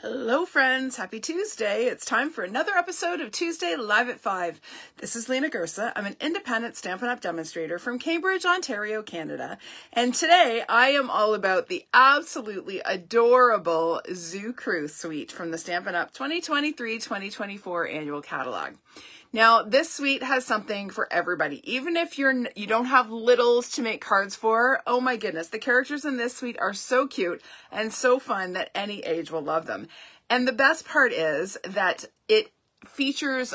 Hello, friends. Happy Tuesday. It's time for another episode of Tuesday Live at 5. This is Leena Girsa. I'm an independent Stampin' Up! demonstrator from Cambridge, Ontario, Canada. And today I am all about the absolutely adorable Zoo Crew suite from the Stampin' Up! 2023-2024 annual catalog. Now, this suite has something for everybody. Even if you're you don't have littles to make cards for, oh my goodness, the characters in this suite are so cute and so fun that any age will love them. And the best part is that it features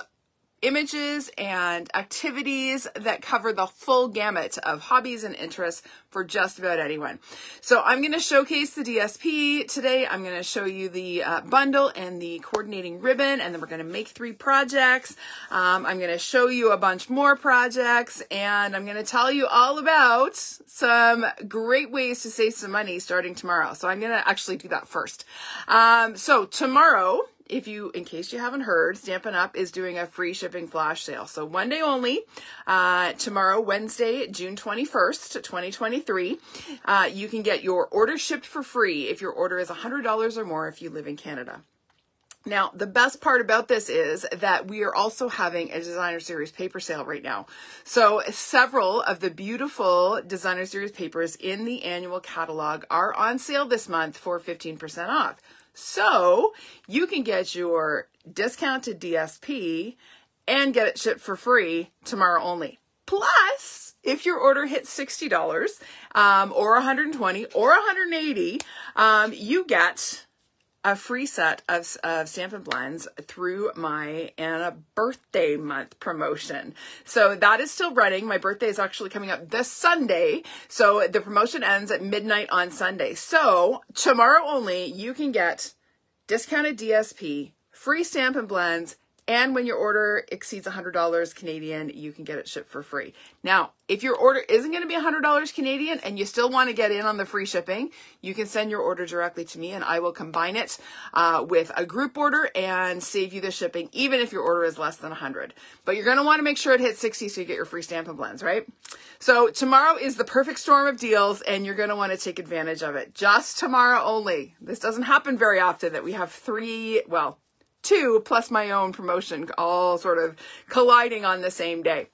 images and activities that cover the full gamut of hobbies and interests for just about anyone. So I'm going to showcase the DSP today. I'm going to show you the uh, bundle and the coordinating ribbon, and then we're going to make three projects. Um, I'm going to show you a bunch more projects, and I'm going to tell you all about some great ways to save some money starting tomorrow. So I'm going to actually do that first. Um, so tomorrow, if you, in case you haven't heard, Stampin' Up! is doing a free shipping flash sale. So one day only, uh, tomorrow, Wednesday, June 21st, 2023, uh, you can get your order shipped for free if your order is $100 or more if you live in Canada. Now, the best part about this is that we are also having a designer series paper sale right now. So several of the beautiful designer series papers in the annual catalog are on sale this month for 15% off. So you can get your discounted DSP and get it shipped for free tomorrow only. Plus, if your order hits $60 um, or 120 or 180, um, you get a free set of, of Stampin' Blends through my Anni birthday month promotion. So that is still running. My birthday is actually coming up this Sunday. So the promotion ends at midnight on Sunday. So tomorrow only, you can get discounted DSP, free Stampin' Blends, and when your order exceeds $100 Canadian, you can get it shipped for free. Now, if your order isn't going to be $100 Canadian and you still want to get in on the free shipping, you can send your order directly to me and I will combine it uh, with a group order and save you the shipping, even if your order is less than 100. But you're going to want to make sure it hits 60 so you get your free Stampin' Blends, right? So tomorrow is the perfect storm of deals and you're going to want to take advantage of it. Just tomorrow only. This doesn't happen very often that we have three, well, two plus my own promotion all sort of colliding on the same day.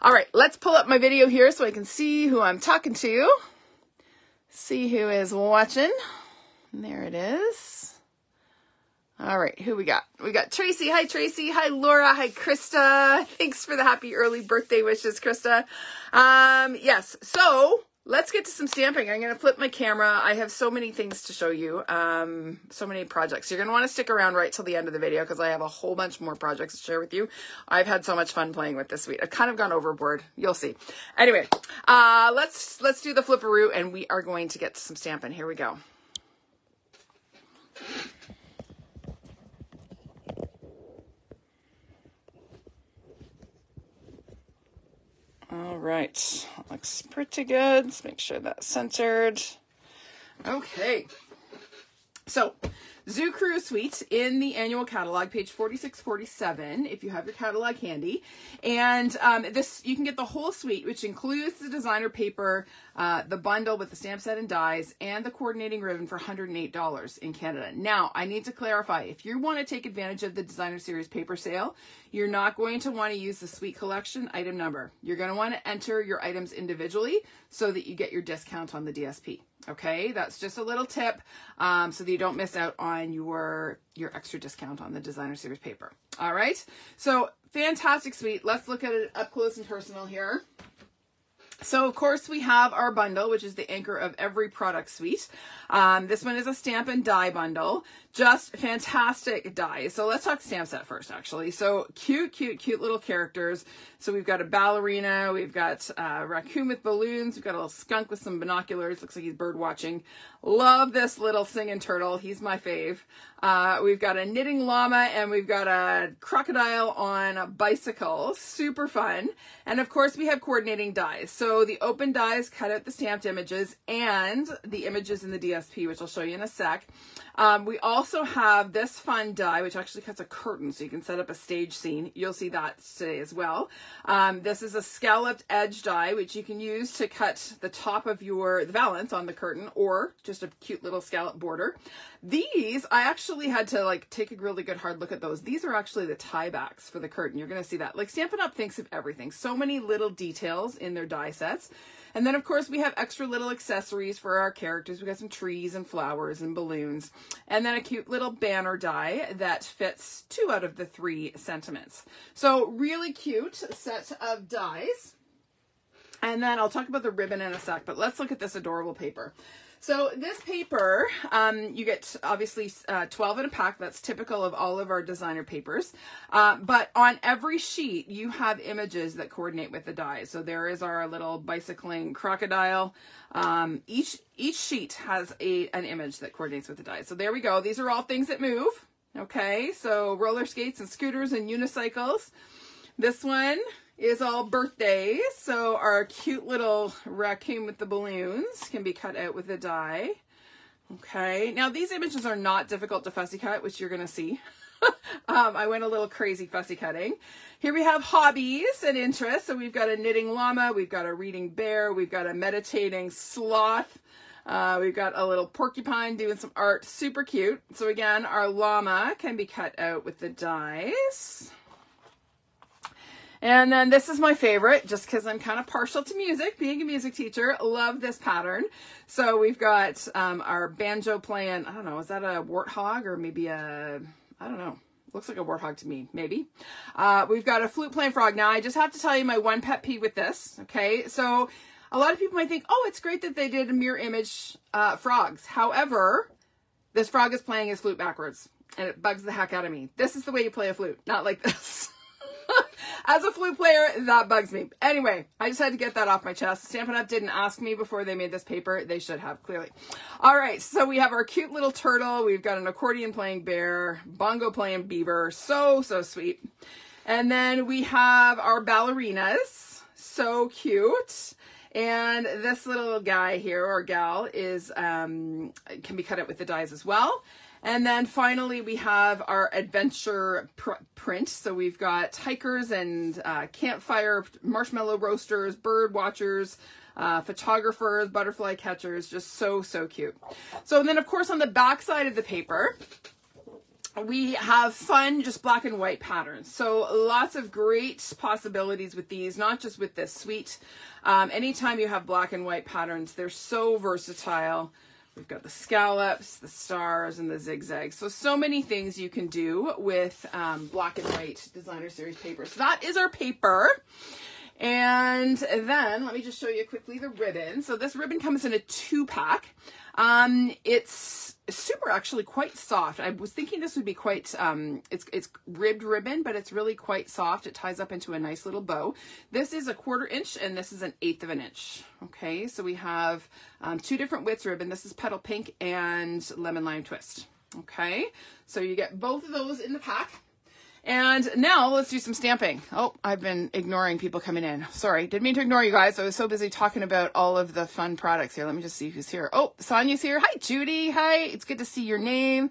All right, let's pull up my video here so I can see who I'm talking to. See who is watching. There it is. All right, who we got? We got Tracy. Hi, Tracy. Hi, Laura. Hi, Krista. Thanks for the happy early birthday wishes, Krista. Um, yes, so let's get to some stamping. I'm going to flip my camera. I have so many things to show you, um, so many projects. You're going to want to stick around right till the end of the video because I have a whole bunch more projects to share with you. I've had so much fun playing with this suite. I've kind of gone overboard. You'll see. Anyway, uh, let's let's do the flipperoo and we are going to get to some stamping. Here we go. All right, looks pretty good. Let's make sure that's centered. Okay, so Zoo Crew Suite in the annual catalog, page 4647, if you have your catalog handy. And um, this, you can get the whole suite, which includes the designer paper, uh, the bundle with the stamp set and dies, and the coordinating ribbon for $108 in Canada. Now, I need to clarify, if you want to take advantage of the designer series paper sale, you're not going to want to use the suite collection item number. You're going to want to enter your items individually so that you get your discount on the DSP. Okay, that's just a little tip um, so that you don't miss out on your your extra discount on the designer series paper. All right, so fantastic suite. Let's look at it up close and personal here. So of course we have our bundle, which is the anchor of every product suite. Um, this one is a stamp and die bundle. Just fantastic dies. So let's talk stamp set first, actually. So cute, cute, cute little characters. So we've got a ballerina, we've got a raccoon with balloons, we've got a little skunk with some binoculars. Looks like he's bird watching. Love this little singing turtle. He's my fave. Uh, we've got a knitting llama and we've got a crocodile on a bicycle. Super fun. And of course we have coordinating dies. So the open dies cut out the stamped images and the images in the DSP, which I'll show you in a sec. Um, we also have this fun die, which actually cuts a curtain, so you can set up a stage scene. You'll see that today as well. Um, this is a scalloped edge die, which you can use to cut the top of your the valance on the curtain, or just a cute little scallop border. These, I actually had to like take a really good hard look at those. These are actually the tiebacks for the curtain. You're going to see that. Like Stampin' Up! thinks of everything. So many little details in their die sets. And then, of course, we have extra little accessories for our characters. We got some trees and flowers and balloons. And then a cute little banner die that fits two out of the three sentiments. So really cute set of dies. And then I'll talk about the ribbon in a sec, but let's look at this adorable paper. So this paper, um, you get obviously uh, 12 in a pack. That's typical of all of our designer papers. Uh, but on every sheet, you have images that coordinate with the dies. So there is our little bicycling crocodile. Um, each each sheet has a an image that coordinates with the dies. So there we go. These are all things that move. Okay, so roller skates and scooters and unicycles. This one is all birthdays. So our cute little raccoon with the balloons can be cut out with a die. Okay, now these images are not difficult to fussy cut, which you're gonna see. um, I went a little crazy fussy cutting. Here we have hobbies and interests. So we've got a knitting llama, we've got a reading bear, we've got a meditating sloth, uh, we've got a little porcupine doing some art, super cute. So again, our llama can be cut out with the dies. And then this is my favorite, just because I'm kind of partial to music, being a music teacher. Love this pattern. So we've got um, our banjo playing, I don't know, is that a warthog or maybe a, I don't know. Looks like a warthog to me, maybe. Uh, we've got a flute playing frog. Now, I just have to tell you my one pet peeve with this, okay? So a lot of people might think, oh, it's great that they did a mirror image uh, frogs. However, this frog is playing his flute backwards, and it bugs the heck out of me. This is the way you play a flute, not like this. As a flute player, that bugs me. Anyway, I just had to get that off my chest. Stampin' Up! didn't ask me before they made this paper. They should have, clearly. All right, so we have our cute little turtle. We've got an accordion playing bear, bongo playing beaver. So, so sweet. And then we have our ballerinas. So cute. And this little guy here, or gal, is um, can be cut out with the dies as well. And then finally, we have our adventure pr print. So we've got hikers and uh, campfire, marshmallow roasters, bird watchers, uh, photographers, butterfly catchers, just so, so cute. So then, of course, on the back side of the paper, we have fun, just black and white patterns. So lots of great possibilities with these, not just with this suite. Um, anytime you have black and white patterns, they're so versatile. We've got the scallops, the stars, and the zigzags. So, so many things you can do with um, black and white designer series paper. So that is our paper. And then let me just show you quickly the ribbon. So this ribbon comes in a two pack. Um, it's super actually quite soft. I was thinking this would be quite, um, it's, it's ribbed ribbon, but it's really quite soft. It ties up into a nice little bow. This is a quarter inch and this is an eighth of an inch. Okay, so we have um, two different widths ribbon. This is petal pink and lemon lime twist. Okay, so you get both of those in the pack. And now let's do some stamping. Oh, I've been ignoring people coming in. Sorry, didn't mean to ignore you guys. I was so busy talking about all of the fun products here. Let me just see who's here. Oh, Sonia's here. Hi, Judy. Hi, it's good to see your name.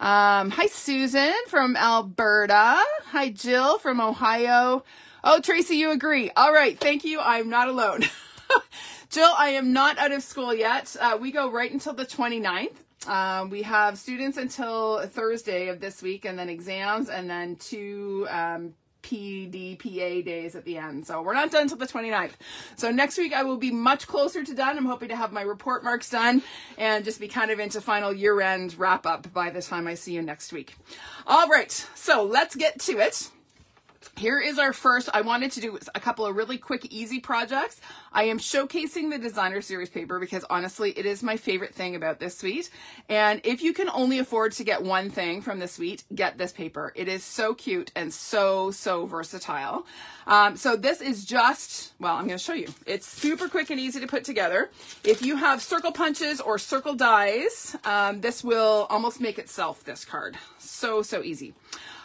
Um, hi, Susan from Alberta. Hi, Jill from Ohio. Oh, Tracy, you agree. All right, thank you. I'm not alone. Jill, I am not out of school yet. Uh, we go right until the 29th. Um, we have students until Thursday of this week, and then exams, and then two um, PDPA days at the end. So we're not done until the 29th. So next week I will be much closer to done. I'm hoping to have my report marks done and just be kind of into final year end wrap up by the time I see you next week. All right. So let's get to it. Here is our first. I wanted to do a couple of really quick, easy projects. I am showcasing the designer series paper because honestly, it is my favorite thing about this suite. And if you can only afford to get one thing from the suite, get this paper. It is so cute and so, so versatile. Um, so this is just, well, I'm going to show you. It's super quick and easy to put together. If you have circle punches or circle dies, um, this will almost make itself, this card. So, so easy.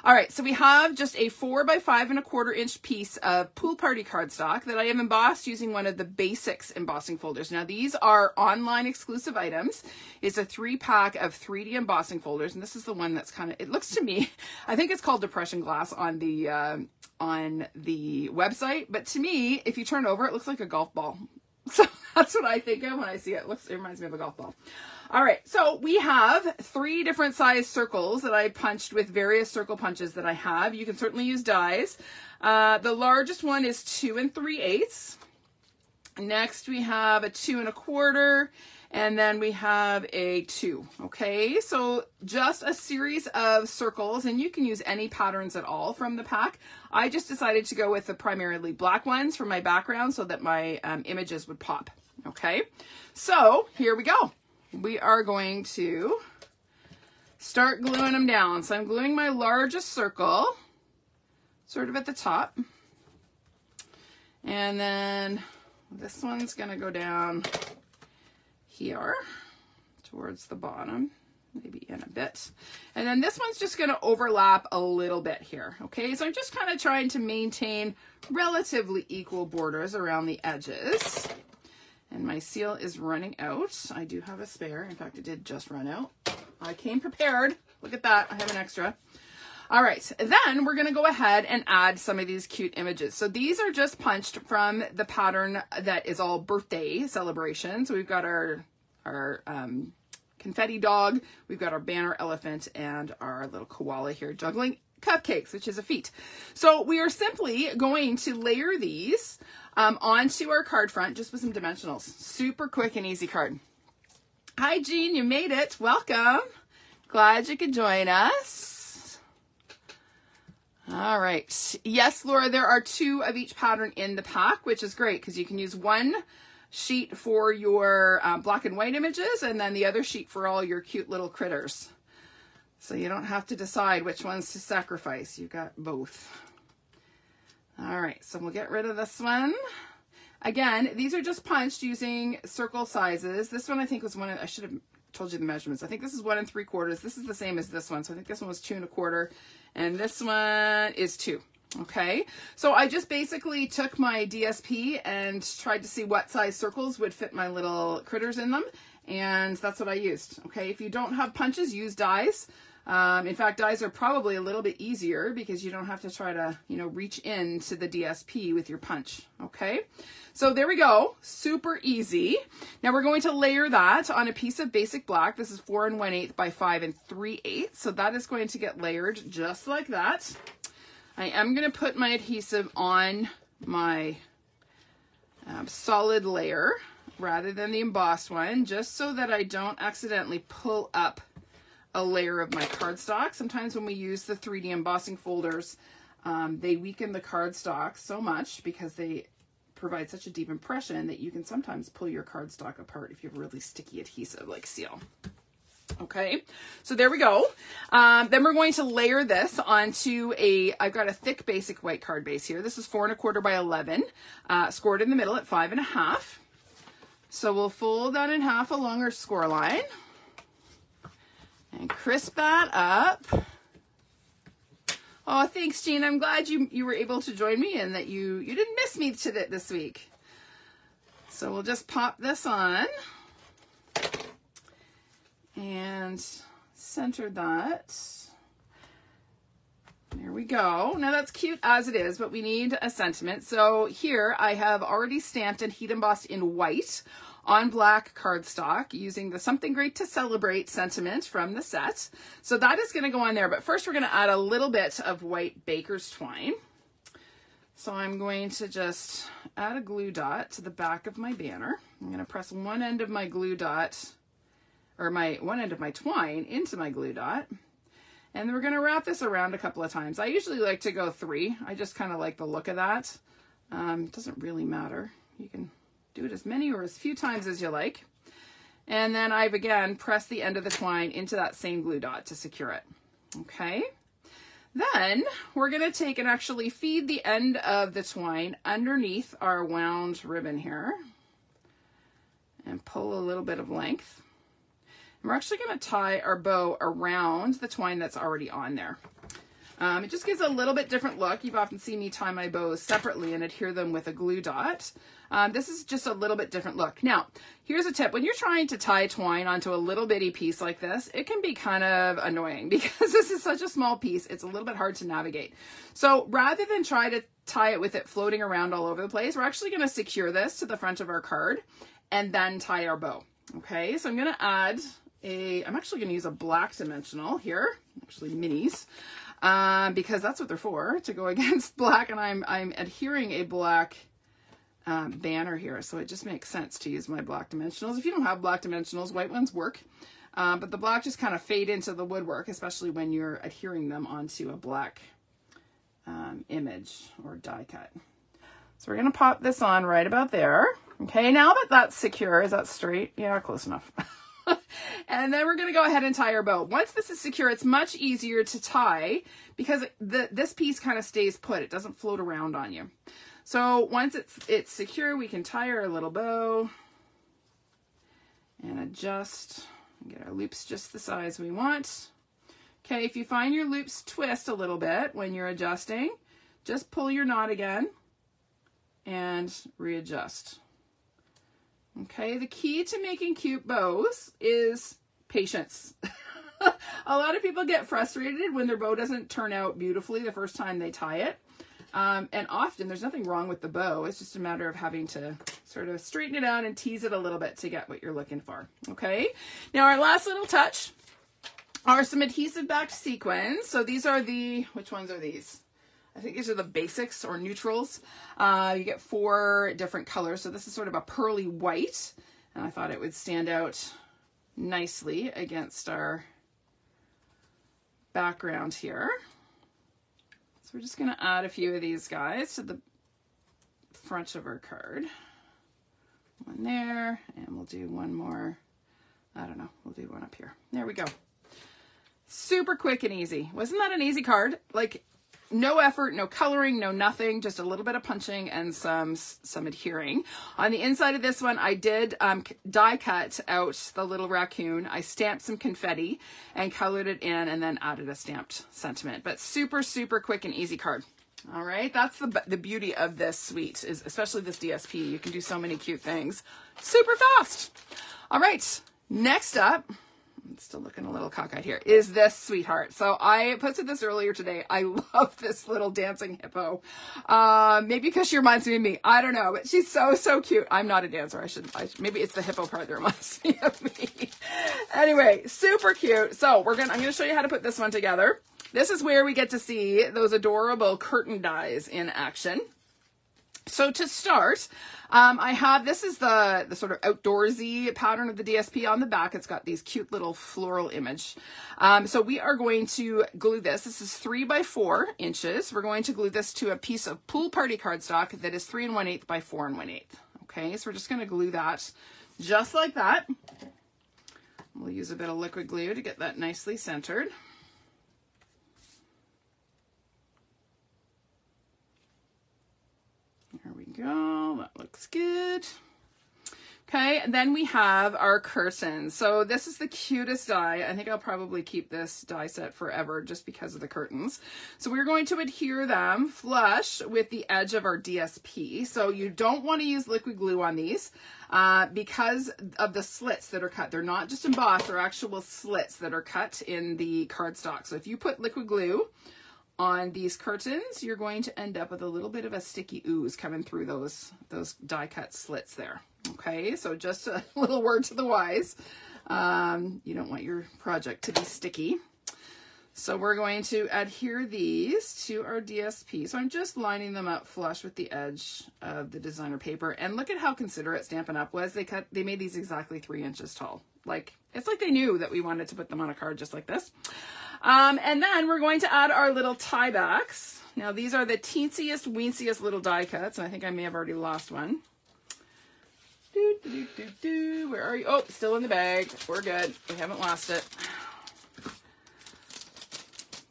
All right, so we have just a four by five and a quarter inch piece of pool party cardstock that I have embossed using one of the basics embossing folders. Now these are online exclusive items. It's a three pack of 3D embossing folders, and this is the one that's kind of, it looks to me, I think it's called depression glass on the, uh, on the website, but to me, if you turn over, it looks like a golf ball. So that's what I think of when I see it. it looks, it reminds me of a golf ball. All right, so we have three different size circles that I punched with various circle punches that I have. You can certainly use dies. Uh, the largest one is two and three eighths. Next, we have a two and a quarter, and then we have a two, okay? So just a series of circles, and you can use any patterns at all from the pack. I just decided to go with the primarily black ones for my background so that my um, images would pop, okay? So here we go we are going to start gluing them down. So I'm gluing my largest circle sort of at the top. And then this one's going to go down here towards the bottom, maybe in a bit. And then this one's just going to overlap a little bit here. Okay, so I'm just kind of trying to maintain relatively equal borders around the edges. And my seal is running out. I do have a spare. In fact, it did just run out. I came prepared. Look at that. I have an extra. All right, then we're gonna go ahead and add some of these cute images. So these are just punched from the pattern that is all birthday celebration. So we've got our, our um, confetti dog, we've got our banner elephant, and our little koala here juggling cupcakes, which is a feat. So we are simply going to layer these um, onto our card front just with some dimensionals. Super quick and easy card. Hi, Jean, you made it. Welcome. Glad you could join us. All right. Yes, Laura, there are two of each pattern in the pack, which is great because you can use one sheet for your um, black and white images and then the other sheet for all your cute little critters. So you don't have to decide which ones to sacrifice. You've got both. All right, so we'll get rid of this one. Again, these are just punched using circle sizes. This one I think was one, I should have told you the measurements. I think this is one and three quarters. This is the same as this one. So I think this one was two and a quarter and this one is two. Okay, so I just basically took my DSP and tried to see what size circles would fit my little critters in them. And that's what I used. Okay, if you don't have punches, use dies. Um, in fact, dies are probably a little bit easier because you don't have to try to, you know, reach into the DSP with your punch. Okay, so there we go. Super easy. Now we're going to layer that on a piece of basic black. This is four and one eighth by five and three eighths. So that is going to get layered just like that. I am going to put my adhesive on my um, solid layer rather than the embossed one, just so that I don't accidentally pull up a layer of my cardstock. Sometimes when we use the 3D embossing folders, um, they weaken the cardstock so much because they provide such a deep impression that you can sometimes pull your cardstock apart if you have really sticky adhesive like seal. Okay, so there we go. Um, then we're going to layer this onto a, I've got a thick basic white card base here. This is four and a quarter by 11, uh, scored in the middle at five and a half. So we'll fold that in half along our score line and crisp that up. Oh, thanks, Jean. I'm glad you, you were able to join me and that you, you didn't miss me to this week. So we'll just pop this on and center that. There we go. Now that's cute as it is, but we need a sentiment. So here I have already stamped and heat embossed in white on black cardstock using the Something Great to Celebrate sentiment from the set. So that is going to go on there. But first we're going to add a little bit of white baker's twine. So I'm going to just add a glue dot to the back of my banner. I'm going to press one end of my glue dot or my one end of my twine into my glue dot. And we're going to wrap this around a couple of times. I usually like to go three. I just kind of like the look of that. Um, it doesn't really matter. You can do it as many or as few times as you like. And then I've again pressed the end of the twine into that same glue dot to secure it. Okay. Then we're going to take and actually feed the end of the twine underneath our wound ribbon here and pull a little bit of length. And we're actually going to tie our bow around the twine that's already on there. Um, it just gives a little bit different look. You've often seen me tie my bows separately and adhere them with a glue dot. Um, this is just a little bit different look. Now, here's a tip. When you're trying to tie twine onto a little bitty piece like this, it can be kind of annoying because this is such a small piece. It's a little bit hard to navigate. So rather than try to tie it with it floating around all over the place, we're actually going to secure this to the front of our card and then tie our bow. Okay, so I'm going to add a, I'm actually going to use a black dimensional here, actually minis, um, because that's what they're for, to go against black. And I'm, I'm adhering a black um, banner here. So it just makes sense to use my black dimensionals. If you don't have black dimensionals, white ones work. Um, but the black just kind of fade into the woodwork, especially when you're adhering them onto a black um, image or die cut. So we're going to pop this on right about there. Okay, now that that's secure, is that straight? Yeah, close enough. and then we're going to go ahead and tie our bow. Once this is secure, it's much easier to tie because the, this piece kind of stays put. It doesn't float around on you. So once it's, it's secure, we can tie our little bow and adjust, get our loops just the size we want. Okay, if you find your loops twist a little bit when you're adjusting, just pull your knot again and readjust. Okay, the key to making cute bows is patience. a lot of people get frustrated when their bow doesn't turn out beautifully the first time they tie it. Um, and often there's nothing wrong with the bow. It's just a matter of having to sort of straighten it out and tease it a little bit to get what you're looking for. Okay. Now our last little touch are some adhesive backed sequins. So these are the, which ones are these? I think these are the basics or neutrals. Uh, you get four different colors. So this is sort of a pearly white. And I thought it would stand out nicely against our background here So we're just going to add a few of these guys to the front of our card. One there, and we'll do one more. I don't know, we'll do one up here. There we go. Super quick and easy. Wasn't that an easy card? Like, no effort, no coloring, no nothing, just a little bit of punching and some some adhering. On the inside of this one, I did um, die cut out the little raccoon. I stamped some confetti and colored it in and then added a stamped sentiment. But super, super quick and easy card. All right, that's the the beauty of this suite, is especially this DSP. You can do so many cute things super fast. All right, next up, I'm still looking a little cockeyed here, is this sweetheart. So I posted this earlier today. I love this little dancing hippo. Uh, maybe because she reminds me of me. I don't know, but she's so, so cute. I'm not a dancer. I should, I, maybe it's the hippo part that reminds me of me. anyway, super cute. So we're going to, I'm going to show you how to put this one together. This is where we get to see those adorable curtain dies in action. So to start, um, I have, this is the, the sort of outdoorsy pattern of the DSP on the back. It's got these cute little floral image. Um, so we are going to glue this. This is three by four inches. We're going to glue this to a piece of pool party cardstock that is three and one eighth by four and one eighth. Okay, so we're just going to glue that just like that. We'll use a bit of liquid glue to get that nicely centered. Go. That looks good. Okay, and then we have our curtains. So this is the cutest die. I think I'll probably keep this die set forever just because of the curtains. So we're going to adhere them flush with the edge of our DSP. So you don't want to use liquid glue on these uh, because of the slits that are cut. They're not just embossed, they're actual slits that are cut in the cardstock. So if you put liquid glue on these curtains, you're going to end up with a little bit of a sticky ooze coming through those, those die cut slits there. Okay, so just a little word to the wise. Um, you don't want your project to be sticky. So we're going to adhere these to our DSP. So I'm just lining them up flush with the edge of the designer paper. And look at how considerate Stampin' Up! was. They cut, they made these exactly three inches tall. Like, it's like they knew that we wanted to put them on a card just like this. Um, and then we're going to add our little tie backs. Now these are the teensiest, weensiest little die cuts. And I think I may have already lost one. Do, do, do, do, Where are you? Oh, still in the bag. We're good. We haven't lost it.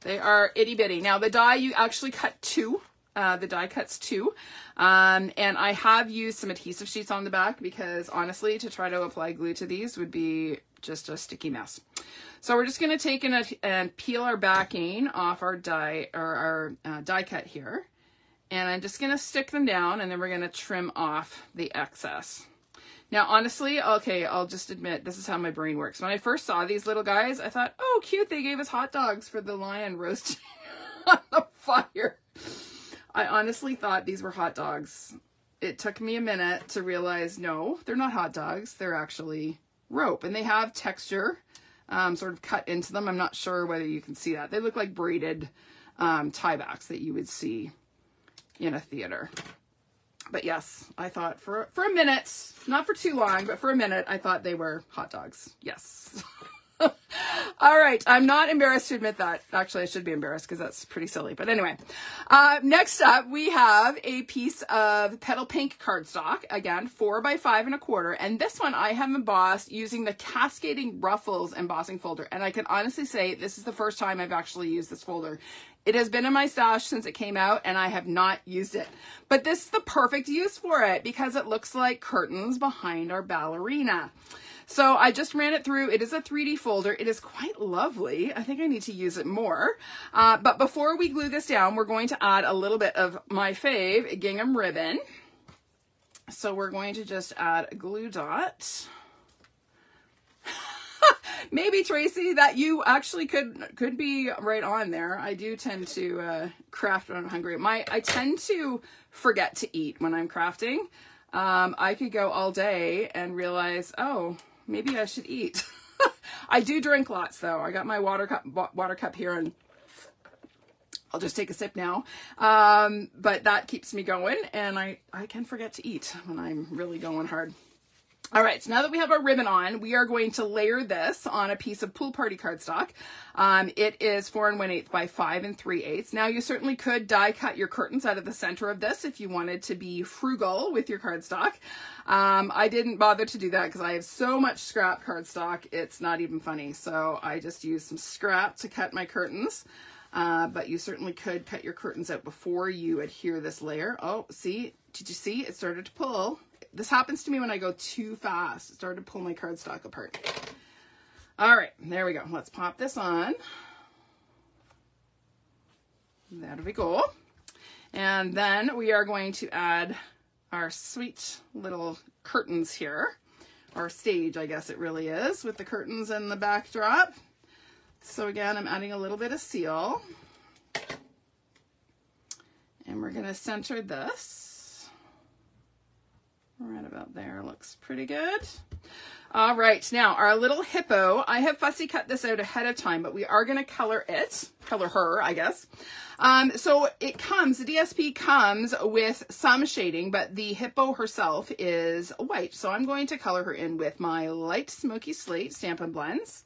They are itty bitty. Now the die, you actually cut two. Uh, the die cuts two. Um, and I have used some adhesive sheets on the back because honestly, to try to apply glue to these would be just a sticky mess. So we're just going to take and, and peel our backing off our die or our uh, die cut here. And I'm just going to stick them down and then we're going to trim off the excess. Now, honestly, okay, I'll just admit this is how my brain works. When I first saw these little guys, I thought, oh, cute, they gave us hot dogs for the lion roasting on the fire. I honestly thought these were hot dogs. It took me a minute to realize, no, they're not hot dogs. They're actually rope and they have texture um, sort of cut into them. I'm not sure whether you can see that. They look like braided um, tiebacks that you would see in a theater. But yes, I thought for for a minute, not for too long, but for a minute, I thought they were hot dogs. Yes. All right. I'm not embarrassed to admit that. Actually, I should be embarrassed because that's pretty silly. But anyway, uh, next up, we have a piece of Petal Pink cardstock. Again, four by five and a quarter. And this one I have embossed using the Cascading Ruffles embossing folder. And I can honestly say this is the first time I've actually used this folder. It has been in my stash since it came out and I have not used it. But this is the perfect use for it because it looks like curtains behind our ballerina. So I just ran it through. It is a 3D folder. It is quite lovely. I think I need to use it more. Uh, but before we glue this down, we're going to add a little bit of my fave gingham ribbon. So we're going to just add a glue dot. Maybe Tracy, that you actually could could be right on there. I do tend to uh, craft when I'm hungry. My I tend to forget to eat when I'm crafting. Um, I could go all day and realize, oh, maybe I should eat. I do drink lots though. I got my water cup water cup here and I'll just take a sip now. Um, but that keeps me going and I, I can forget to eat when I'm really going hard. All right, so now that we have our ribbon on, we are going to layer this on a piece of pool party cardstock. Um, it is four and one eighth by five and three eighths. Now you certainly could die cut your curtains out of the center of this if you wanted to be frugal with your cardstock. Um, I didn't bother to do that because I have so much scrap cardstock, it's not even funny. So I just used some scrap to cut my curtains. Uh, but you certainly could cut your curtains out before you adhere this layer. Oh, see, did you see? It started to pull. This happens to me when I go too fast. It started to pull my cardstock apart. All right, there we go. Let's pop this on. There we go. And then we are going to add our sweet little curtains here. Our stage, I guess it really is, with the curtains and the backdrop. So again, I'm adding a little bit of seal. And we're going to center this. Right about there looks pretty good. All right, now our little hippo, I have fussy cut this out ahead of time, but we are going to color it, color her, I guess. Um, so it comes, the DSP comes with some shading, but the hippo herself is white. So I'm going to color her in with my light smoky slate Stampin' Blends.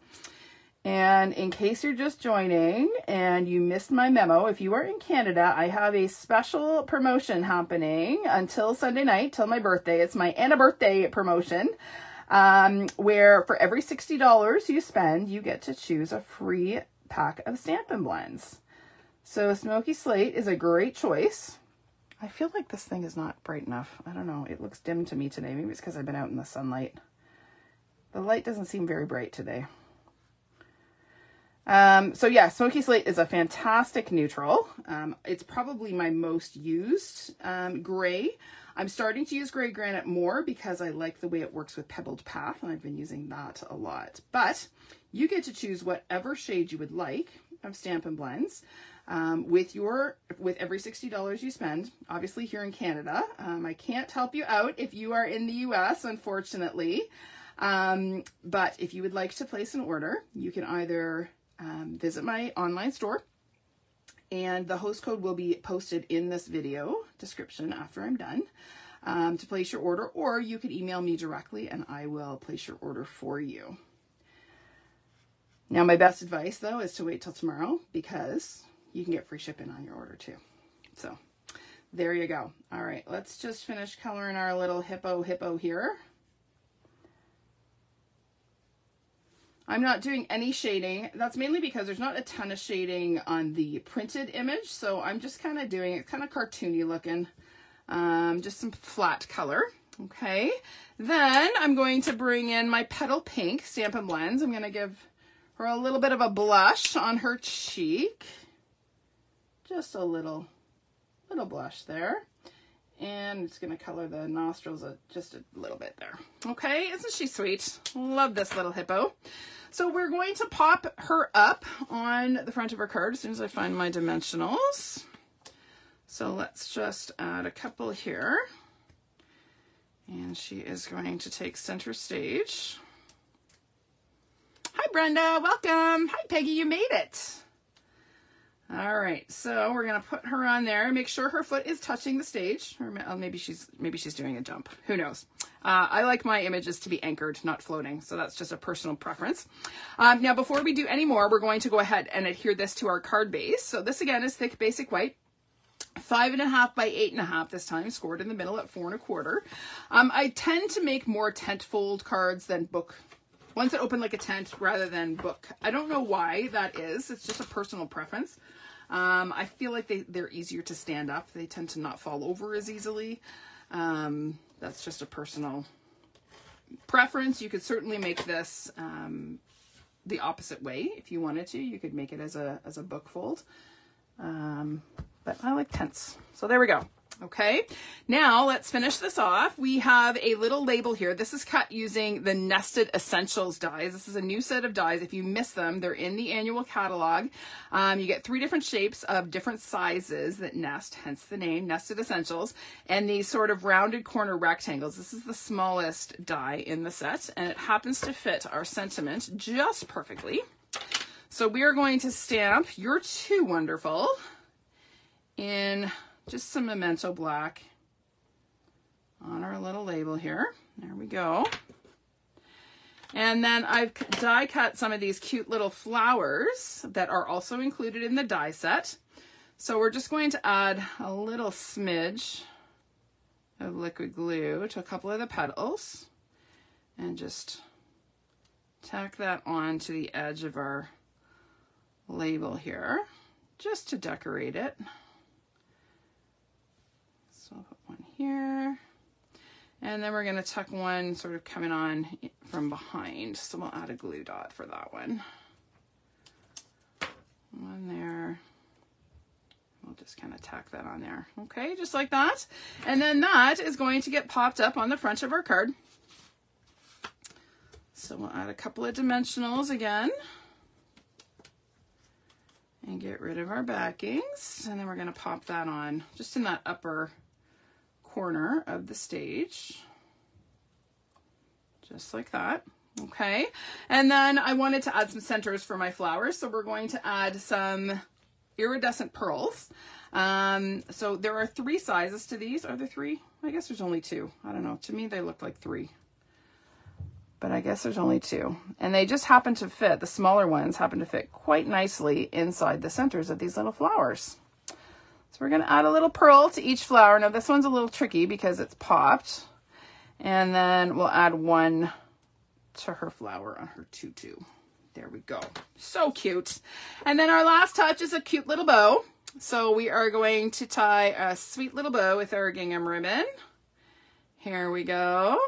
And in case you're just joining and you missed my memo, if you are in Canada, I have a special promotion happening until Sunday night, till my birthday. It's my Anni birthday promotion, um, where for every $60 you spend, you get to choose a free pack of Stampin' Blends. So Smoky Slate is a great choice. I feel like this thing is not bright enough. I don't know. It looks dim to me today. Maybe it's because I've been out in the sunlight. The light doesn't seem very bright today. Um, so yeah, Smoky Slate is a fantastic neutral. Um, it's probably my most used um, gray. I'm starting to use gray granite more because I like the way it works with pebbled path and I've been using that a lot. But you get to choose whatever shade you would like of Stampin' Blends. Um, with your with every $60 you spend obviously here in Canada um, I can't help you out if you are in the US unfortunately um, but if you would like to place an order you can either um, visit my online store and the host code will be posted in this video description after I'm done um, to place your order or you can email me directly and I will place your order for you. Now my best advice though is to wait till tomorrow because you can get free shipping on your order too. So there you go. All right, let's just finish coloring our little hippo hippo here. I'm not doing any shading. That's mainly because there's not a ton of shading on the printed image. So I'm just kind of doing it kind of cartoony looking. Um, just some flat color. Okay. Then I'm going to bring in my Petal Pink Stampin' Blends. I'm going to give her a little bit of a blush on her cheek. Just a little, little blush there. And it's going to color the nostrils a, just a little bit there. Okay, isn't she sweet? Love this little hippo. So we're going to pop her up on the front of her card as soon as I find my dimensionals. So let's just add a couple here. And she is going to take center stage. Hi, Brenda. Welcome. Hi, Peggy. You made it. All right, so we're gonna put her on there. Make sure her foot is touching the stage, or oh, maybe she's maybe she's doing a jump. Who knows? Uh, I like my images to be anchored, not floating. So that's just a personal preference. Um, now, before we do any more, we're going to go ahead and adhere this to our card base. So this again is thick basic white five and a half by eight and a half this time, scored in the middle at four and a quarter. Um, I tend to make more tent fold cards than book ones that open like a tent rather than book. I don't know why that is. It's just a personal preference. Um, I feel like they, they're easier to stand up. They tend to not fall over as easily. Um, that's just a personal preference. You could certainly make this um, the opposite way if you wanted to. You could make it as a, as a book fold. Um, but I like tents. So there we go. Okay, now let's finish this off. We have a little label here. This is cut using the Nested Essentials dies. This is a new set of dies. If you miss them, they're in the annual catalog. Um, you get three different shapes of different sizes that nest, hence the name, Nested Essentials, and these sort of rounded corner rectangles. This is the smallest die in the set, and it happens to fit our sentiment just perfectly. So we are going to stamp You're Too Wonderful in just some Memento Black on our little label here. There we go. And then I've die cut some of these cute little flowers that are also included in the die set. So we're just going to add a little smidge of liquid glue to a couple of the petals and just tack that on to the edge of our label here just to decorate it. So I'll put one here. And then we're going to tuck one sort of coming on from behind. So we'll add a glue dot for that one. One there. We'll just kind of tack that on there. Okay, just like that. And then that is going to get popped up on the front of our card. So we'll add a couple of dimensionals again. And get rid of our backings. And then we're going to pop that on just in that upper corner of the stage. Just like that. Okay. And then I wanted to add some centers for my flowers. So we're going to add some iridescent pearls. Um, so there are three sizes to these. Are there three? I guess there's only two. I don't know. To me, they look like three. But I guess there's only two. And they just happen to fit, the smaller ones happen to fit quite nicely inside the centers of these little flowers. So we're going to add a little pearl to each flower. Now this one's a little tricky because it's popped. And then we'll add one to her flower on her tutu. There we go. So cute. And then our last touch is a cute little bow. So we are going to tie a sweet little bow with our gingham ribbon. Here we go.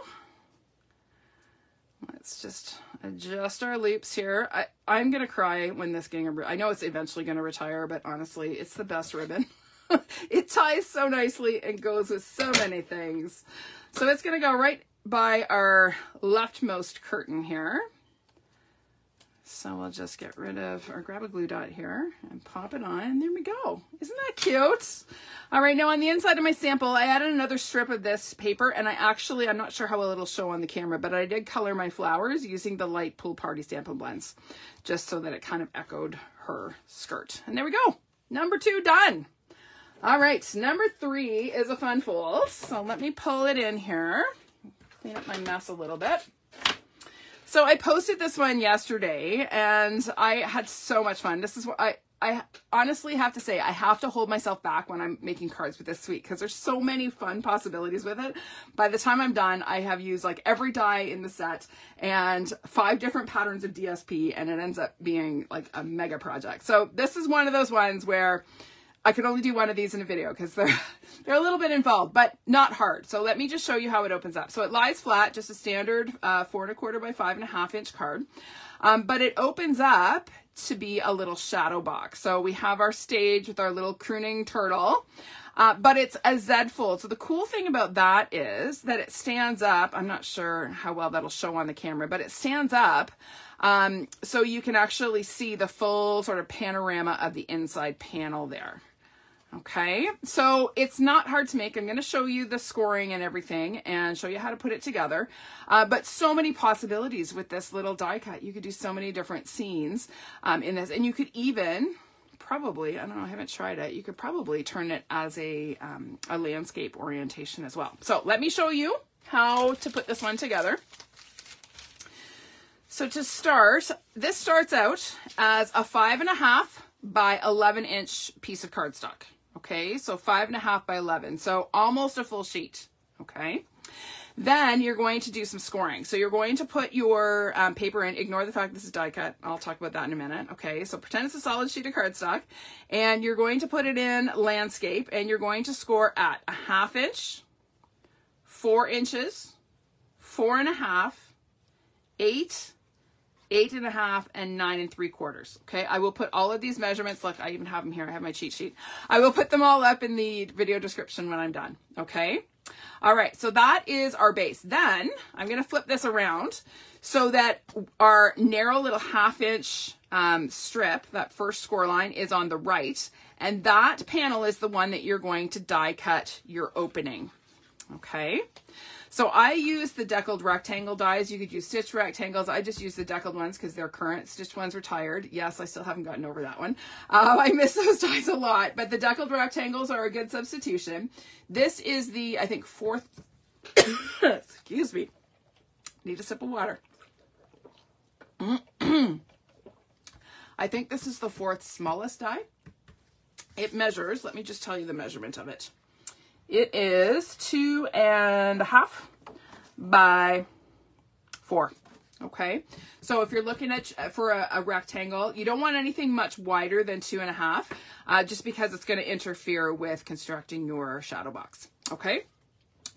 Let's just adjust our loops here. I, I'm going to cry when this gingham, I know it's eventually going to retire, but honestly, it's the best ribbon. it ties so nicely and goes with so many things. So it's going to go right by our leftmost curtain here. So we'll just get rid of, or grab a glue dot here and pop it on, and there we go. Isn't that cute? All right, now on the inside of my sample, I added another strip of this paper, and I actually, I'm not sure how well it'll show on the camera, but I did color my flowers using the light Pool Party Stampin' Blends, just so that it kind of echoed her skirt. And there we go. Number two done. All right, number three is a fun fold. So let me pull it in here, clean up my mess a little bit. So I posted this one yesterday and I had so much fun. This is what I, I honestly have to say, I have to hold myself back when I'm making cards with this suite because there's so many fun possibilities with it. By the time I'm done, I have used like every die in the set and five different patterns of DSP and it ends up being like a mega project. So this is one of those ones where I can only do one of these in a video because they're they're a little bit involved, but not hard. So let me just show you how it opens up. So it lies flat, just a standard uh, four and a quarter by five and a half inch card, um, but it opens up to be a little shadow box. So we have our stage with our little crooning turtle. Uh, but it's a Z fold. So the cool thing about that is that it stands up. I'm not sure how well that'll show on the camera, but it stands up. Um, so you can actually see the full sort of panorama of the inside panel there. Okay, so it's not hard to make. I'm going to show you the scoring and everything and show you how to put it together. Uh, but so many possibilities with this little die cut. You could do so many different scenes um, in this. And you could even probably, I don't know, I haven't tried it. You could probably turn it as a, um, a landscape orientation as well. So let me show you how to put this one together. So to start, this starts out as a five and a half by 11 inch piece of cardstock. Okay, so five and a half by 11. So almost a full sheet. Okay. Then you're going to do some scoring. So you're going to put your um, paper in. Ignore the fact this is die cut. I'll talk about that in a minute. Okay, so pretend it's a solid sheet of cardstock. And you're going to put it in landscape. And you're going to score at a half inch, four inches, four and a half, eight, eight and a half, and nine and three quarters. Okay, I will put all of these measurements. Look, I even have them here. I have my cheat sheet. I will put them all up in the video description when I'm done. Okay. All right, so that is our base. Then I'm going to flip this around so that our narrow little half inch um, strip, that first score line, is on the right. And that panel is the one that you're going to die cut your opening. Okay. So I use the deckled rectangle dies. You could use stitch rectangles. I just use the deckled ones because they're current. Stitched ones retired. Yes, I still haven't gotten over that one. Uh, I miss those dies a lot, but the deckled rectangles are a good substitution. This is the, I think, fourth, excuse me, need a sip of water. I think this is the fourth smallest die. It measures, let me just tell you the measurement of it. It is two and a half by four. Okay, so if you're looking at for a, a, rectangle, you don't want anything much wider than two and a half, uh, just because it's going to interfere with constructing your shadow box. Okay,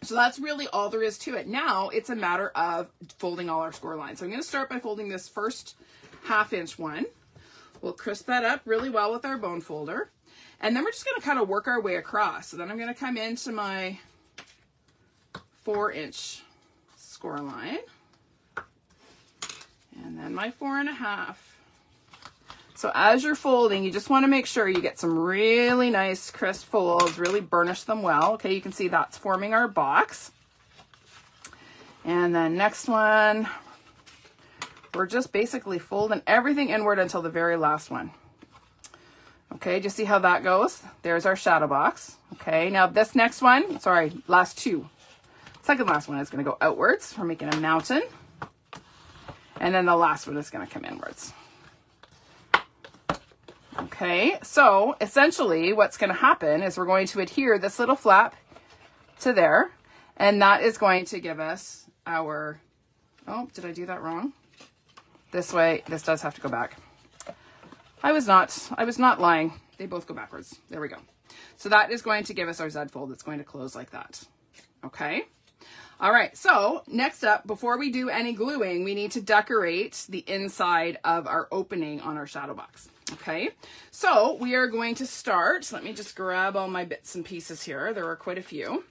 so that's really all there is to it. Now it's a matter of folding all our score lines. So I'm going to start by folding this first half inch one. We'll crisp that up really well with our bone folder. And then we're just going to kind of work our way across. So then I'm going to come into my four inch score line. And then my four and a half. So as you're folding, you just want to make sure you get some really nice crisp folds, really burnish them well. Okay, you can see that's forming our box. And then next one, we're just basically folding everything inward until the very last one. Okay, just see how that goes? There's our shadow box. Okay, now this next one, sorry, last two. Second last one is going to go outwards. We're making a mountain. And then the last one is going to come inwards. Okay, so essentially what's going to happen is we're going to adhere this little flap to there. And that is going to give us our, oh, did I do that wrong? This way, this does have to go back. I was not, I was not lying. They both go backwards. There we go. So that is going to give us our Z fold. It's going to close like that. Okay. All right. So next up, before we do any gluing, we need to decorate the inside of our opening on our shadow box. Okay. So we are going to start. Let me just grab all my bits and pieces here. There are quite a few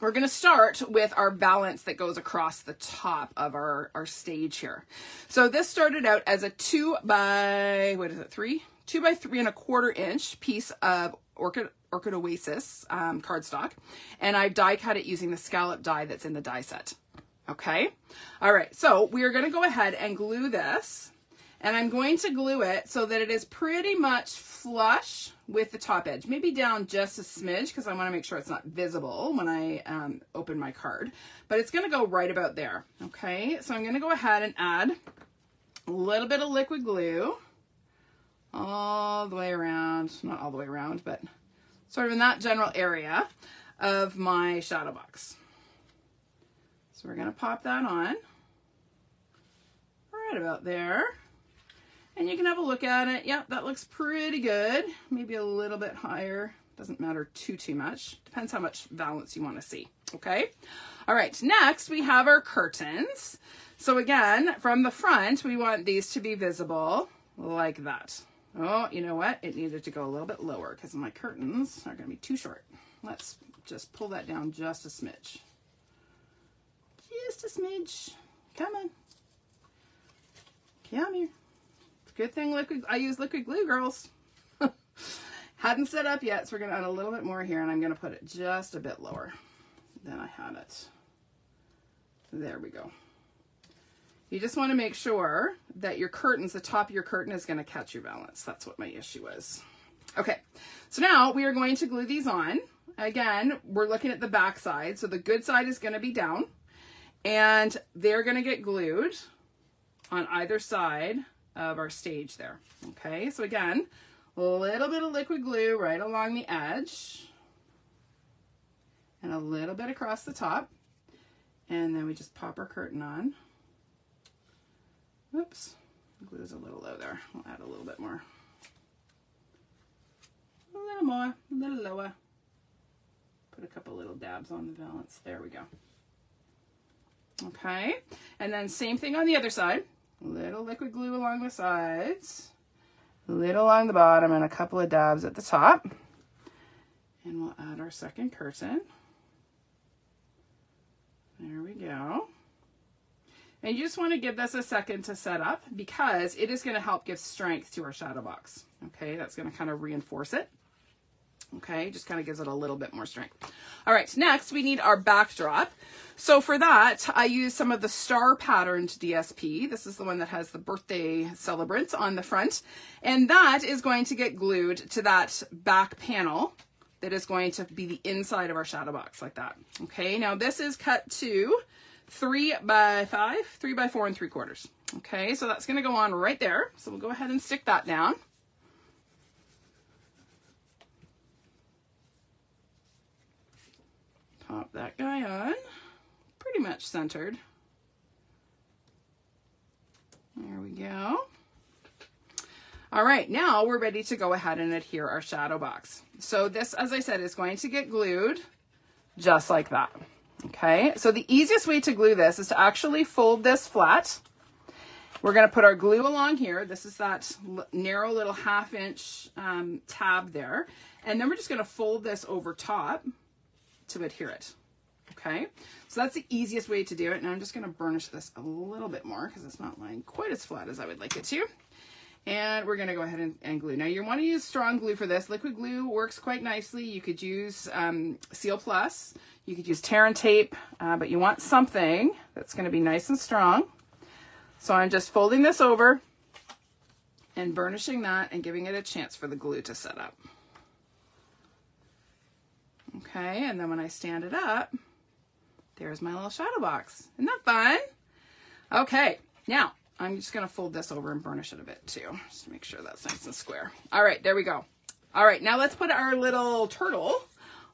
we're going to start with our valance that goes across the top of our, our stage here. So this started out as a two by, what is it, three? Two by three and a quarter inch piece of Orchid, Orchid Oasis um, cardstock. And I've die cut it using the scallop die that's in the die set. Okay. All right. So we are going to go ahead and glue this and I'm going to glue it so that it is pretty much flush with the top edge. Maybe down just a smidge because I want to make sure it's not visible when I um, open my card. But it's going to go right about there. Okay, so I'm going to go ahead and add a little bit of liquid glue all the way around. Not all the way around, but sort of in that general area of my shadow box. So we're going to pop that on right about there. And you can have a look at it. Yep, that looks pretty good. Maybe a little bit higher. Doesn't matter too, too much. Depends how much valance you want to see. Okay. All right. Next, we have our curtains. So again, from the front, we want these to be visible like that. Oh, you know what? It needed to go a little bit lower because my curtains are going to be too short. Let's just pull that down just a smidge. Just a smidge. Come on. Come here. Good thing liquid, I use liquid glue, girls. Hadn't set up yet, so we're gonna add a little bit more here and I'm gonna put it just a bit lower than I had it. There we go. You just wanna make sure that your curtains, the top of your curtain is gonna catch your valance. That's what my issue is. Okay, so now we are going to glue these on. Again, we're looking at the back side. So the good side is gonna be down and they're gonna get glued on either side of our stage there. Okay, so again, a little bit of liquid glue right along the edge and a little bit across the top. And then we just pop our curtain on. Oops, glue is a little low there. We'll add a little bit more. A little more, a little lower. Put a couple little dabs on the valance. There we go. Okay, and then same thing on the other side. Little liquid glue along the sides, a little along the bottom, and a couple of dabs at the top. And we'll add our second curtain. There we go. And you just want to give this a second to set up because it is going to help give strength to our shadow box. Okay, that's going to kind of reinforce it. Okay, just kind of gives it a little bit more strength. All right, next we need our backdrop. So for that, I use some of the star patterned DSP. This is the one that has the birthday celebrant on the front. And that is going to get glued to that back panel that is going to be the inside of our shadow box like that. Okay, now this is cut to three by five, three by four and three quarters. Okay, so that's gonna go on right there. So we'll go ahead and stick that down. Pop that guy on, pretty much centered. There we go. All right, now we're ready to go ahead and adhere our shadow box. So this, as I said, is going to get glued just like that. Okay, so the easiest way to glue this is to actually fold this flat. We're going to put our glue along here. This is that narrow little half inch um, tab there. And then we're just going to fold this over top to adhere it. Okay, so that's the easiest way to do it. Now I'm just going to burnish this a little bit more because it's not lying quite as flat as I would like it to. And we're going to go ahead and, and, glue. Now you want to use strong glue for this. Liquid glue works quite nicely. You could use um, Seal Plus. You could use tear and tape, uh, but you want something that's going to be nice and strong. So I'm just folding this over and burnishing that and giving it a chance for the glue to set up. Okay, and then when I stand it up, there's my little shadow box. Isn't that fun? Okay, now I'm just gonna fold this over and burnish it a bit too, just to make sure that's nice and square. All right, there we go. All right, now let's put our little turtle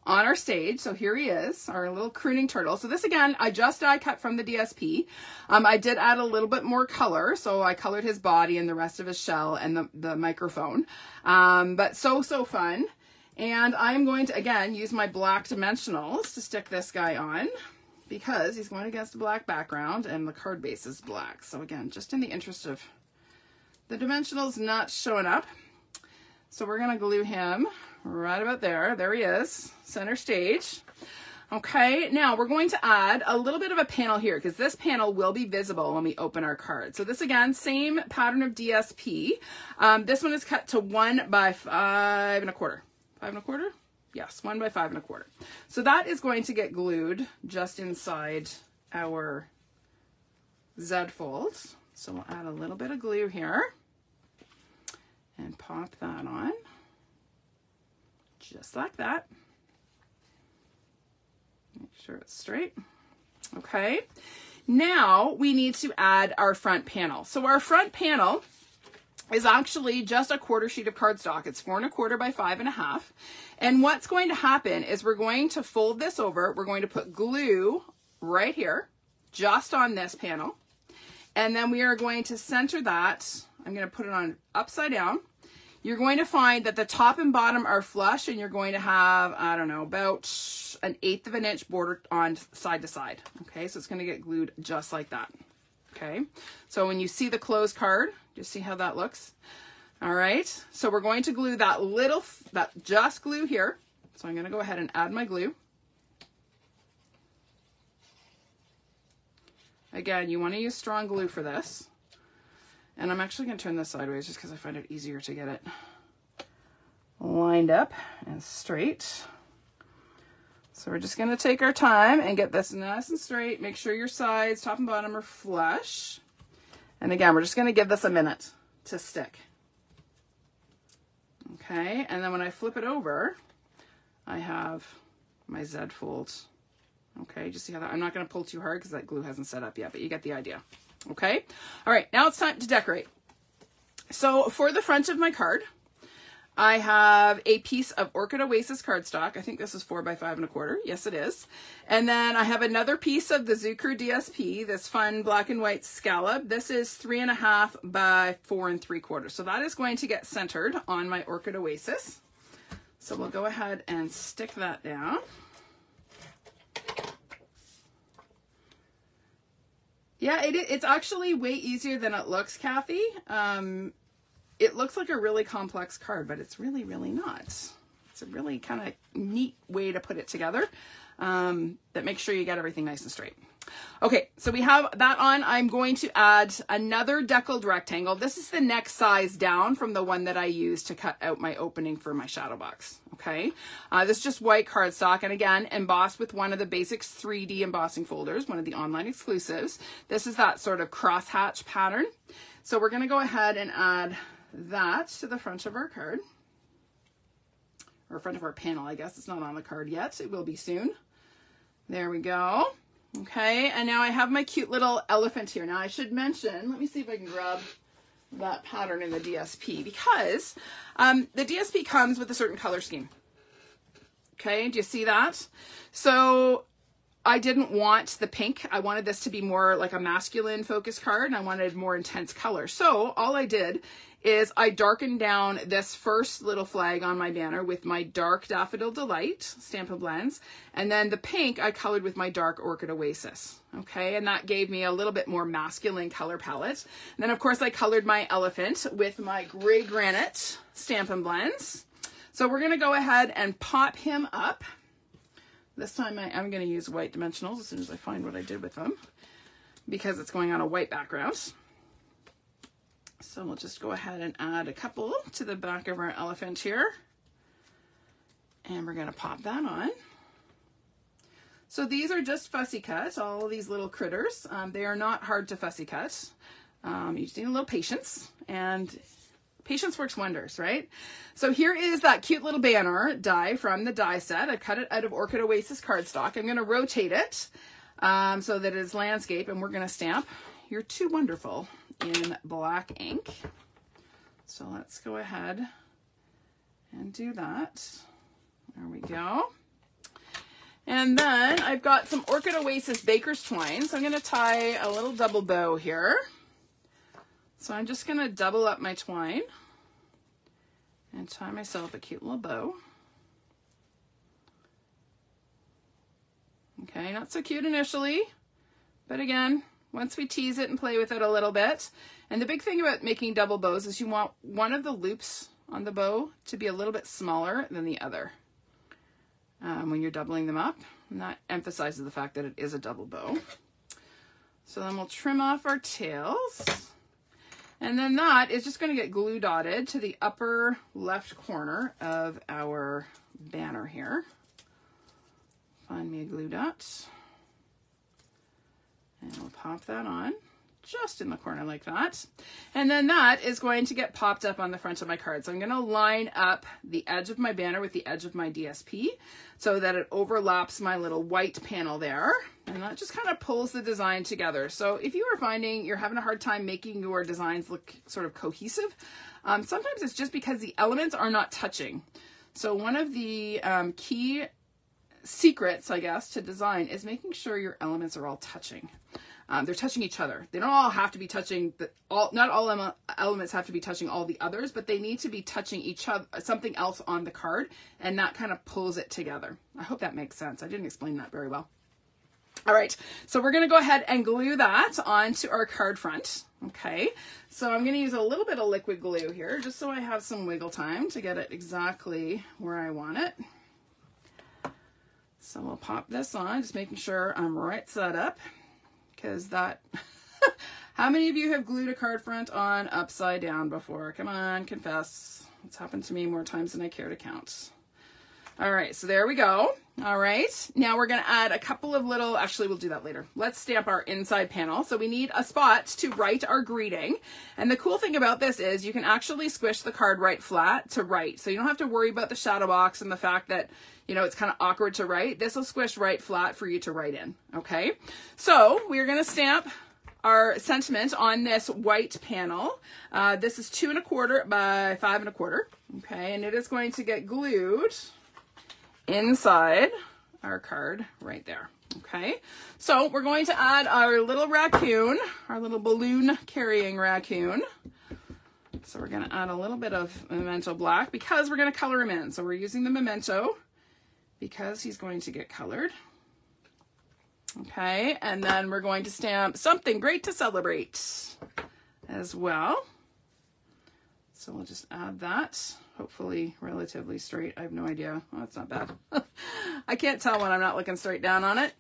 on our stage. So here he is, our little crooning turtle. So this again, I just die cut from the DSP. Um, I did add a little bit more color. So I colored his body and the rest of his shell and the, the microphone. Um, but so, so fun. And I'm going to, again, use my black dimensionals to stick this guy on because he's going against a black background and the card base is black. So again, just in the interest of the dimensionals not showing up. So we're going to glue him right about there. There he is, center stage. Okay, now we're going to add a little bit of a panel here because this panel will be visible when we open our card. So this again, same pattern of DSP. Um, this one is cut to one by five and a quarter. Five and a quarter? Yes, one by five and a quarter. So that is going to get glued just inside our Z folds. So we'll add a little bit of glue here and pop that on just like that. Make sure it's straight. Okay. Now we need to add our front panel. So our front panel is actually just a quarter sheet of cardstock. It's four and a quarter by five and a half. And what's going to happen is we're going to fold this over. We're going to put glue right here, just on this panel. And then we are going to center that. I'm going to put it on upside down you're going to find that the top and bottom are flush and you're going to have, I don't know, about an eighth of an inch border on side to side. Okay, so it's going to get glued just like that. Okay, so when you see the closed card, just see how that looks. All right, so we're going to glue that little, that just glue here. So I'm going to go ahead and add my glue. Again, you want to use strong glue for this. And I'm actually going to turn this sideways just because I find it easier to get it lined up and straight. So we're just going to take our time and get this nice and straight. Make sure your sides, top and bottom, are flush. And again, we're just going to give this a minute to stick. Okay, and then when I flip it over, I have my Z folds. Okay, just see how that, I'm not going to pull too hard because that glue hasn't set up yet, but you get the idea. Okay, all right, now it's time to decorate. So for the front of my card, I have a piece of Orchid Oasis cardstock. I think this is four by five and a quarter. Yes, it is. And then I have another piece of the Zoo Crew DSP, this fun black and white scallop. This is three and a half by four and three quarters. So that is going to get centered on my Orchid Oasis. So we'll go ahead and stick that down. Yeah, it, it's actually way easier than it looks, Kathy. Um, it looks like a really complex card, but it's really, really not. It's a really kind of neat way to put it together um, that makes sure you get everything nice and straight. Okay, so we have that on. I'm going to add another deckled rectangle. This is the next size down from the one that I used to cut out my opening for my shadow box. Okay, uh, this is just white cardstock and again embossed with one of the Basics 3D embossing folders, one of the online exclusives. This is that sort of crosshatch pattern. So we're going to go ahead and add that to the front of our card. Or front of our panel, I guess. It's not on the card yet. It will be soon. There we go. Okay, and now I have my cute little elephant here. Now I should mention, let me see if I can grab that pattern in the DSP because um, the DSP comes with a certain color scheme. Okay, do you see that? So I didn't want the pink. I wanted this to be more like a masculine focus card and I wanted more intense color. So all I did is I darkened down this first little flag on my banner with my dark Daffodil Delight Stampin' Blends. And then the pink I colored with my dark Orchid Oasis. Okay, and that gave me a little bit more masculine color palette. And then of course I colored my elephant with my Gray Granite Stampin' Blends. So we're gonna go ahead and pop him up. This time I am gonna use white dimensionals as soon as I find what I did with them because it's going on a white background. So we'll just go ahead and add a couple to the back of our elephant here. And we're going to pop that on. So these are just fussy cut, all these little critters. Um, they are not hard to fussy cut. Um, you just need a little patience and patience works wonders, right? So here is that cute little banner die from the die set. I cut it out of Orchid Oasis cardstock. I'm going to rotate it um, so that it is landscape and we're going to stamp You're Too Wonderful in black ink. So let's go ahead and do that. There we go. And then I've got some Orchid Oasis Baker's Twine. So I'm going to tie a little double bow here. So I'm just going to double up my twine and tie myself a cute little bow. Okay, not so cute initially, but again, once we tease it and play with it a little bit. And the big thing about making double bows is you want one of the loops on the bow to be a little bit smaller than the other um, when you're doubling them up. And that emphasizes the fact that it is a double bow. So then we'll trim off our tails. And then that is just going to get glue dotted to the upper left corner of our banner here. Find me a glue dot. And we'll pop that on just in the corner like that. And then that is going to get popped up on the front of my card. So I'm going to line up the edge of my banner with the edge of my DSP so that it overlaps my little white panel there. And that just kind of pulls the design together. So if you are finding you're having a hard time making your designs look sort of cohesive, um, sometimes it's just because the elements are not touching. So one of the um, key secrets, I guess, to design is making sure your elements are all touching. Um, they're touching each other. They don't all have to be touching the all. Not all elements have to be touching all the others, but they need to be touching each other, something else on the card, and that kind of pulls it together. I hope that makes sense. I didn't explain that very well. All right, so we're going to go ahead and glue that onto our card front. Okay, so I'm going to use a little bit of liquid glue here just so I have some wiggle time to get it exactly where I want it. So we'll pop this on, just making sure I'm right set up because that, how many of you have glued a card front on upside down before? Come on, confess. It's happened to me more times than I care to count. All right, so there we go. All right, now we're gonna add a couple of little, actually we'll do that later. Let's stamp our inside panel. So we need a spot to write our greeting. And the cool thing about this is you can actually squish the card right flat to write. So you don't have to worry about the shadow box and the fact that, you know, it's kind of awkward to write. This will squish right flat for you to write in, okay? So we're gonna stamp our sentiment on this white panel. Uh, this is two and a quarter by five and a quarter, okay? And it is going to get glued inside our card right there. Okay, so we're going to add our little raccoon, our little balloon carrying raccoon. So we're going to add a little bit of Memento Black because we're going to color him in. So we're using the Memento because he's going to get colored. Okay, and then we're going to stamp something great to celebrate as well. So we'll just add that hopefully relatively straight. I have no idea. Oh, that's not bad. I can't tell when I'm not looking straight down on it.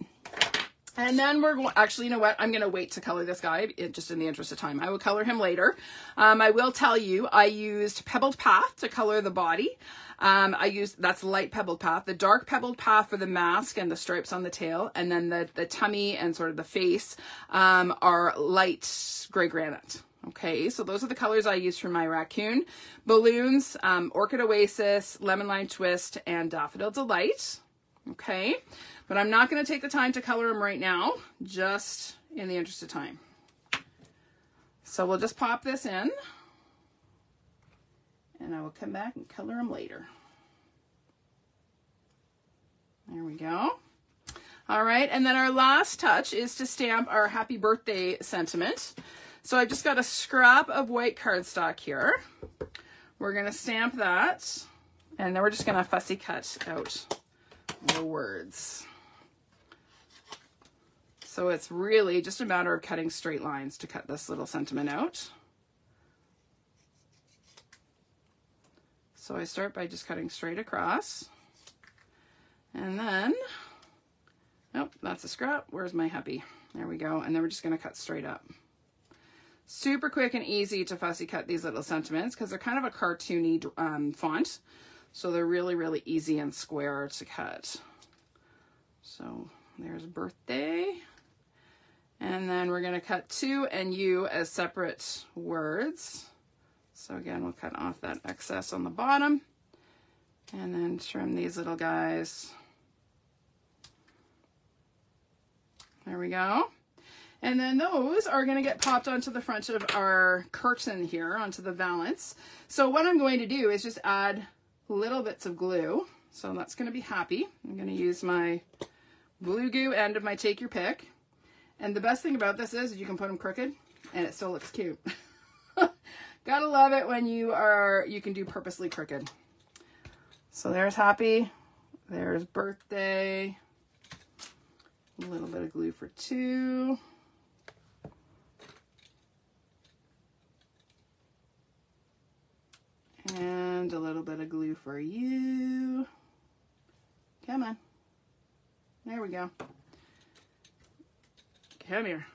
And then we're going, actually, you know what? I'm going to wait to color this guy it, just in the interest of time. I will color him later. Um, I will tell you, I used Pebbled Path to color the body. Um, I used, that's light Pebbled Path, the dark Pebbled Path for the mask and the stripes on the tail. And then the, the tummy and sort of the face um, are light gray granite. Okay, so those are the colors I use for my raccoon. Balloons, um, Orchid Oasis, Lemon Lime Twist, and Daffodil Delight. Okay, but I'm not going to take the time to color them right now, just in the interest of time. So we'll just pop this in, and I will come back and color them later. There we go. All right, and then our last touch is to stamp our happy birthday sentiment. So I've just got a scrap of white cardstock here. We're going to stamp that. And then we're just going to fussy cut out the words. So it's really just a matter of cutting straight lines to cut this little sentiment out. So I start by just cutting straight across. And then, nope, that's a scrap. Where's my happy? There we go. And then we're just going to cut straight up. Super quick and easy to fussy cut these little sentiments because they're kind of a cartoony um, font. So they're really, really easy and square to cut. So there's birthday. And then we're going to cut to and you as separate words. So again, we'll cut off that excess on the bottom and then trim these little guys. There we go. And then those are going to get popped onto the front of our curtain here, onto the valance. So what I'm going to do is just add little bits of glue. So that's going to be happy. I'm going to use my blue goo end of my take your pick. And the best thing about this is you can put them crooked and it still looks cute. Gotta love it when you are, you can do purposely crooked. So there's happy. There's birthday. A little bit of glue for two. And a little bit of glue for you. Come on. There we go. Come here.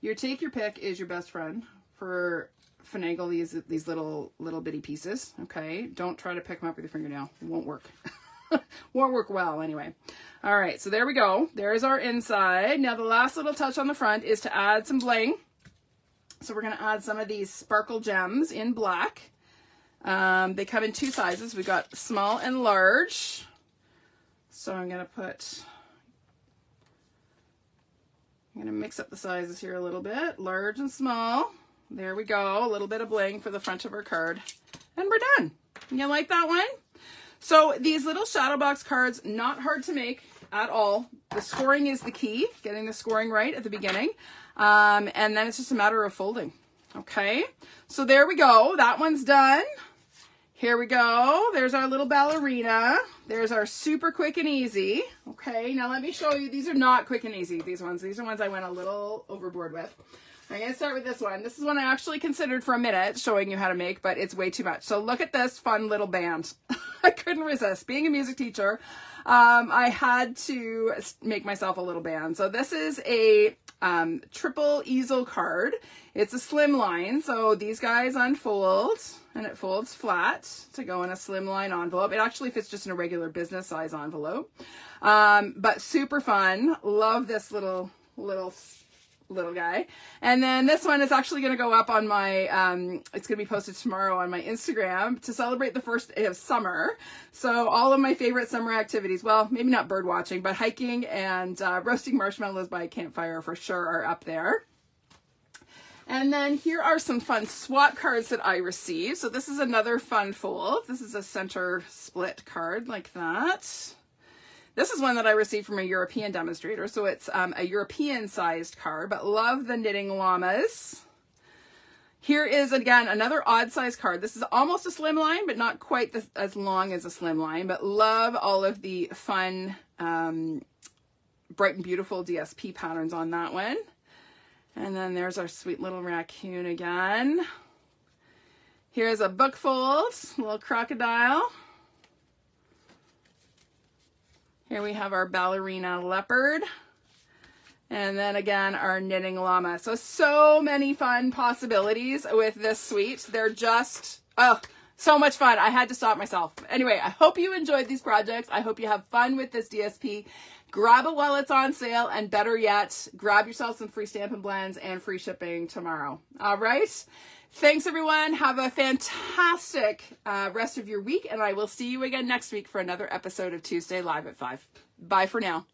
Your take your pick is your best friend for finagle these these little little bitty pieces. Okay, don't try to pick them up with your fingernail. It won't work. won't work well anyway. All right, so there we go. There's our inside. Now the last little touch on the front is to add some bling. So we're going to add some of these sparkle gems in black. Um, they come in two sizes. We've got small and large. So I'm going to put, I'm going to mix up the sizes here a little bit. Large and small. There we go. A little bit of bling for the front of our card. And we're done. You like that one? So these little shadow box cards, not hard to make at all. The scoring is the key, getting the scoring right at the beginning. Um, and then it's just a matter of folding. Okay, so there we go. That one's done. Here we go. There's our little ballerina. There's our super quick and easy. Okay, now let me show you. These are not quick and easy, these ones. These are ones I went a little overboard with. I'm going to start with this one. This is one I actually considered for a minute showing you how to make, but it's way too much. So look at this fun little band. I couldn't resist. Being a music teacher, um, I had to make myself a little band. So this is a um, triple easel card. It's a slim line, so these guys unfold and it folds flat to go in a slimline envelope. It actually fits just in a regular business size envelope. Um, but super fun. Love this little, little little guy. And then this one is actually going to go up on my, um, it's going to be posted tomorrow on my Instagram to celebrate the first day of summer. So all of my favorite summer activities, well, maybe not bird watching, but hiking and uh, roasting marshmallows by a campfire for sure are up there. And then here are some fun swap cards that I received. So this is another fun fold. This is a center split card like that. This is one that I received from a European demonstrator, so it's um, a European sized card, but love the knitting llamas. Here is again another odd size card. This is almost a slim line, but not quite the, as long as a slim line, but love all of the fun, um, bright and beautiful DSP patterns on that one. And then there's our sweet little raccoon again. Here's a book fold, little crocodile. Here we have our ballerina leopard. And then again, our knitting llama. So, so many fun possibilities with this suite. They're just, oh, so much fun. I had to stop myself. Anyway, I hope you enjoyed these projects. I hope you have fun with this DSP. Grab it while it's on sale, and better yet, grab yourself some free Stampin' Blends and free shipping tomorrow. All right. Thanks, everyone. Have a fantastic uh, rest of your week, and I will see you again next week for another episode of Tuesday Live at 5. Bye for now.